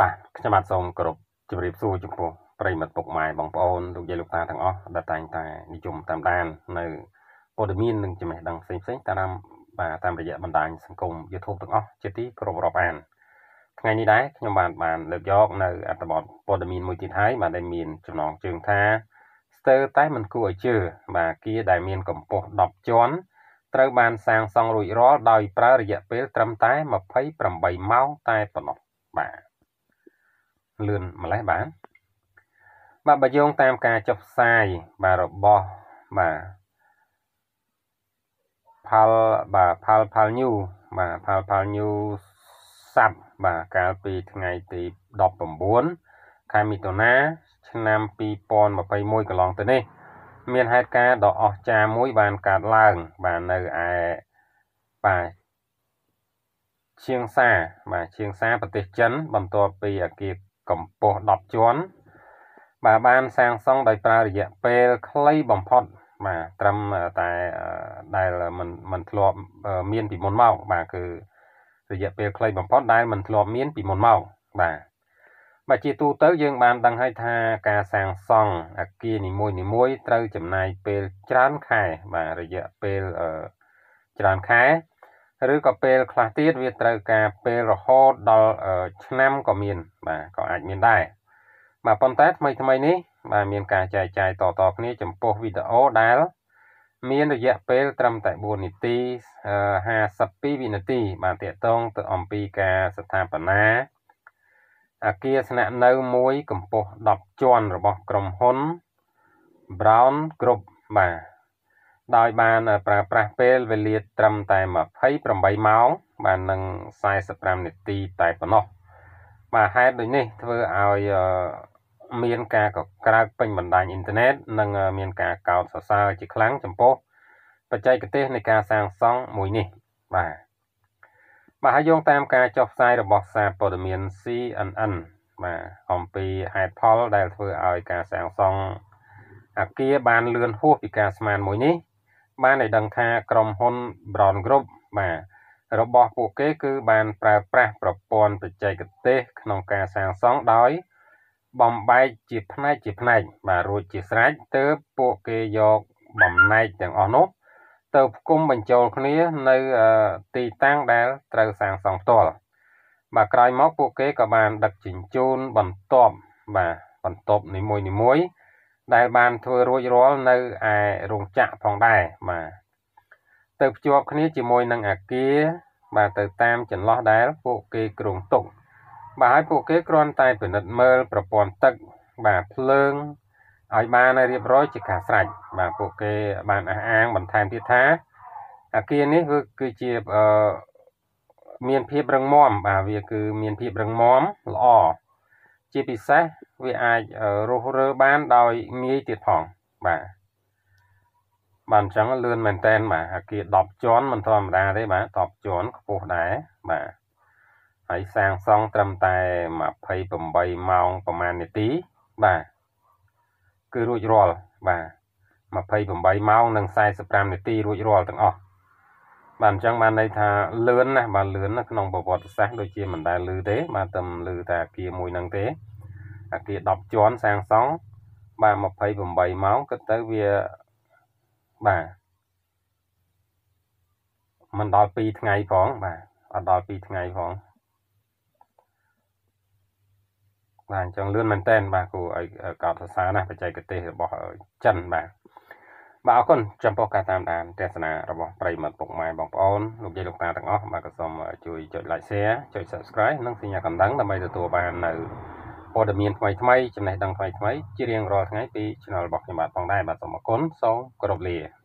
បាទខ្ញុំបាទសូមគោរពជម្រាបសួរចំពោះប្រិយមិត្តពុកម៉ែបងប្អូនលោកយាយលោកតាទាំងអស់ដែលតែងតែនិយមតាមដាននៅព័ត៌មាននិងចំណេះដឹងផ្សេងៗតាមបាទតាមរយៈបណ្ដាញសង្គម YouTube ទាំងអស់ជាទីគោរពរាប់អានថ្ងៃនេះដែរខ្ញុំបានបានលើកយកនៅអត្ថបទព័ត៌មានមួយទៀតហើយបាទដែលមានចំណងជើងថាស្ទើរតែមិនគួរឲ្យជឿបាទគៀដែលមានកម្ពស់10ជាន់ត្រូវបានសាងសង់រួចរាល់ដោយប្រើរយៈពេលត្រឹមតែ28ម៉ោងតែប៉ុណ្ណោះបាទ លឿនម្លេះបាទបាទបើយោងតាមការចុះផ្សាយបាទរបស់បាទផលបាទផលផល new បាទផលផល new សាប់បាទកាលពីថ្ងៃទី19ខែមិថុនាឆ្នាំ2021កន្លងទៅនេះ មានហេតុការណ៍ដ៏អស្ចារ្យមួយបានកើតឡើង បាទនៅឯបាទឈៀងសាបាទឈៀងសាប្រទេសចិនបន្ទាប់ពីអគារ កម្ពស់10ជាន់បាទបានសាងសង់ដោយប្រើរយៈពេលខ្លីបំផុត បាទត្រឹមតែដែលមិនមិនធ្លាប់មានពីមុនមកបាទគឺរយៈពេលខ្លីបំផុតដែលមិនធ្លាប់មានពីមុនមកបាទបាទជាទូទៅយើងបានដឹងហើយថាការសាងសង់អគារនីមួយនីមួយត្រូវចំណាយពេលច្រើនខែបាទរយៈពេលច្រើនខែ ឬក៏ពេលខ្លះទៀតវាត្រូវការពេលរហូតដល់ឆ្នាំក៏មាន បាទក៏អាចមានដែរបាទប៉ុន្តែថ្មីថ្មីនេះបាទមានការចែកចាយតតគ្នាចំពោះវីដេអូដែលមានរយៈពេលត្រឹមតែ4នាទី52វិនាទី បាទតកតងទៅអំពីការស្ថាបនាអគារស្នាក់នៅមួយកម្ពស់10ជាន់របស់ក្រុមហ៊ុន Brown Group បាទ ដោយបានប្រើប្រាស់ពេលវេលាត្រឹមតែ28ម៉ោងបាទនឹង45នាទីតែប៉ុណ្ណោះបាទហេតុដូចនេះធ្វើឲ្យមានការកក្រើកពេញបណ្ដាញអ៊ីនធឺណិតនិងមានការកោតសរសើរជាខ្លាំងចំពោះបច្ចេកទេសនៃការសាងសង់មួយនេះបាទបាទហើយយោងតាមការចុះផ្សាយរបស់សារព័ត៌មាន CNN បាទអំពីហេតុផលដែលធ្វើឲ្យការសាងសង់អគារបានលឿនហួសពីការស្មានមួយនេះ បានឲ្យដឹងថាក្រុមហ៊ុន Brown Group បាទរបស់ពួកគេគឺបានប្រើប្រាស់ប្រព័ន្ធបច្ចេកទេសក្នុងការសាងសង់ដោយបំបែកជាផ្នែកជាផ្នែកបាទរួចជាស្រេចទើបពួកគេយកបំណែកទាំងអស់នោះ ទៅផ្គុំបញ្ចូលគ្នានៅទីតាំងដែលត្រូវសាងសង់ផ្ទាល់បាទក្រោយមកពួកគេក៏បានដឹកជញ្ជូនបន្ទាប់បាទបន្ទប់នីមួយៗ ដែលបានធ្វើរួចរាល់នៅឯរោងចក្រផងដែរបាទទៅភ្ជាប់គ្នាជាមួយនឹងអាគារបាទទៅតាមចន្លោះដែលពួកគេគ្រោងទុកបាទហើយពួកគេគ្រាន់តែពិនិត្យមើលប្រព័ន្ធទឹកបាទភ្លើងឲ្យបានរៀបរយជាការស្រេចបាទពួកគេបានអះអាងបន្ថែមទៀតថាអាគារនេះគឺគឺជាអឺមានភាពរឹងមាំបាទវាគឺមានភាពរឹងមាំល្អជាពិសេស វាអាចរុះរើបានដោយងាយទៀតផងបាទបាទអញ្ចឹងលឿនមែនតែនបាទអាគារ10ជាន់មិនធម្មតាទេបាទ10ជាន់ខ្ពស់ដែរបាទហើយសាងសង់ត្រឹមតែ28ម៉ោងប្រហែលនាទីបាទគឺរួចរាល់បាទ28ម៉ោងនិង45នាទីរួចរាល់ទាំងអស់បាទអញ្ចឹងបានន័យថាលឿនណាស់បាទលឿនណាក្នុងប្រវត្តិសាស្ត្រដូចជាមិនដែលឮទេបាទតែឮតែអាគារមួយហ្នឹងទេ អាគារ10ជាន់សាងសង់បាទ28ម៉ោងគិតទៅវាបាទមិនដល់2ថ្ងៃផងបាទអត់ដល់2ថ្ងៃផងបាទអញ្ចឹងលឿនមែនតើបាទគួរឲ្យកោតសរសើរណាស់បច្ចេកទេសរបស់ចិនបាទបាទអរគុណចំពោះការតាមដានទស្សនារបស់ប្រិមត្តពុកម៉ែបងប្អូនលោកយាយលោកតាទាំងអស់បាទក៏សូមជួយចុច like share ចុច subscribe និងសញ្ញាកណ្ដឹងដើម្បីទទួលបាននៅ ព័ត៌មានថ្មីថ្មីចំណេះដឹងថ្មីថ្មីជារៀងរាល់ថ្ងៃពី channel របស់ខ្ញុំបាទផងដែរបាទសូមអរគុណសូមគោរពលា